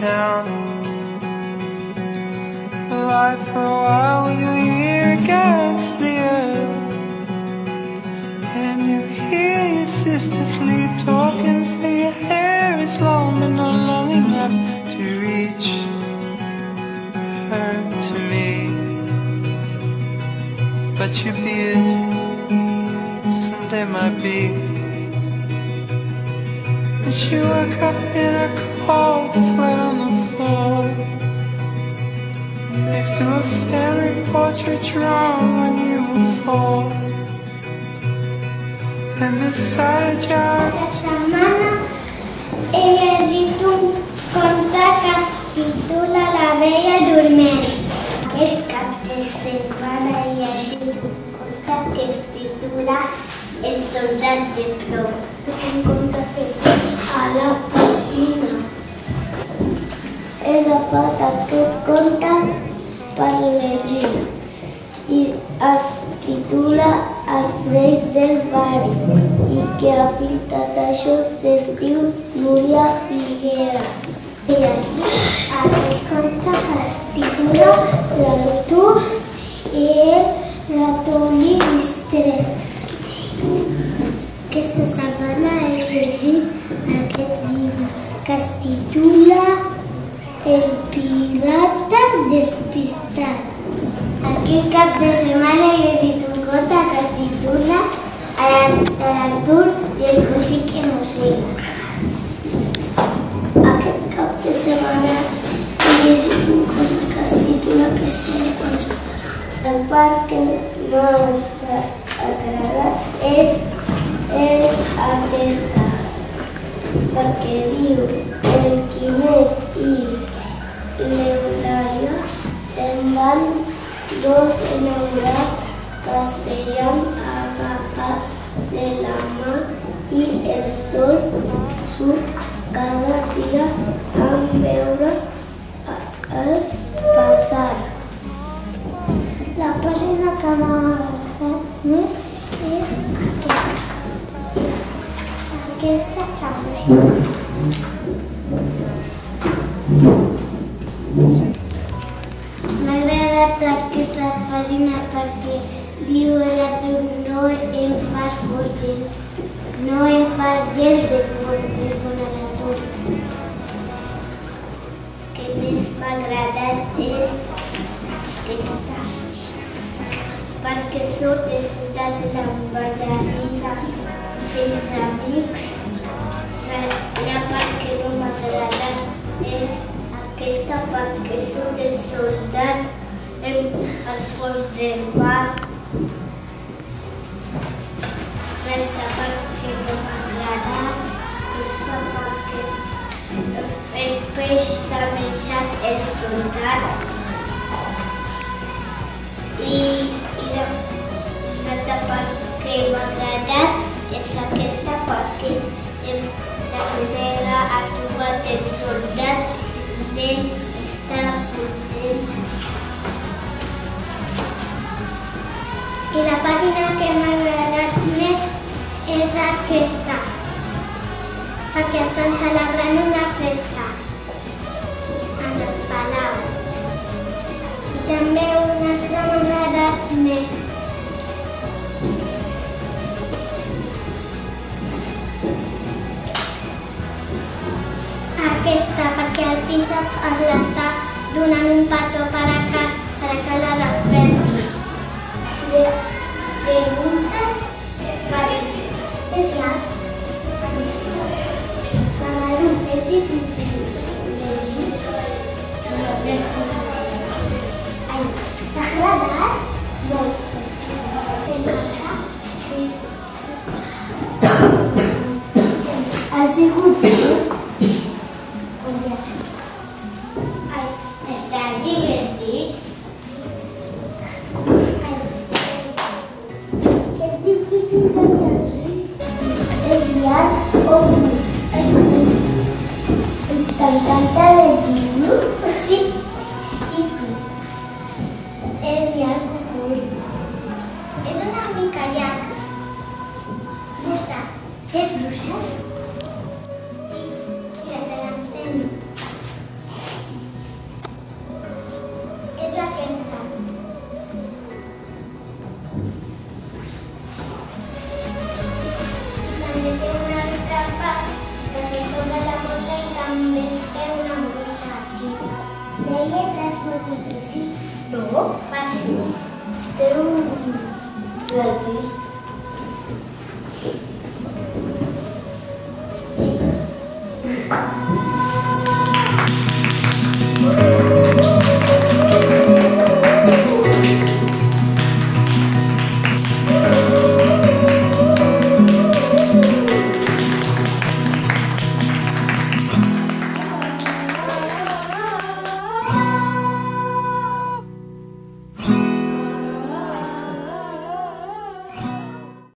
down. Lie for a while with your ear against the earth. And you hear your sister sleep talking, say your hair is long but not long enough to reach her to me. But your beard someday might be. And she woke up in a A portrait drawn when you four And beside a jar Aquesta setmana he llegit un conte que es titula La vella dorment. Aquest cap de setmana he llegit un conte que es titula El soldat de plom. Un conte que es a la piscina. He agafat aquest conte per llegir i es titula Els reis del barri i que ha pintat això es diu Núria Figueres. I aquest conte es titula L'Artur i el ratolí distret. Aquesta setmana he llegit aquest llibre que es titula El pirata despistat. Aquest cap de setmana he llegit un conte que es titula L'Artur i el cosí que. Aquest cap de setmana he llegit un conte que es Que seré quan s'acabarà. El part que no ens ha agradat és, és aquesta, perquè el Quimet i l'Eulàlia se'n van dos enamorats passejant agafat de la mà i el sol surt cada dia a veure els passar. La pàgina que més és aquesta. Aquesta també. M'ha agradat aquesta pàgina perquè diu l'Artur no em fas no em fas de perdona l'Artur. que més m'ha és aquesta. Perquè sóc de ciutat amics. La perquè sóc el soldat els fons del mar. L'altra part que no m'ha agradat aquesta perquè el peix s'ha menjat el soldat i, i la, l'altra part que m'ha agradat és aquesta perquè la primera ha trobat el I la pàgina que m'ha agradat més és aquesta, perquè estan celebrant una festa en el palau. I també una altra m'ha agradat més. Aquesta, perquè el príncep es l'està donant un petó per a que, per a que cantante de Gilú? Sí. Sí, sí. Es de algo Yankuku. Es una micayac. Blusa. ¿De blusas? Sí, ya te la enseño. Es la que está. Cuando tengo una trampa, pues casi toda la convertir una bruixa activa. Deia tres pontificis. No, fàcil. Té un fletista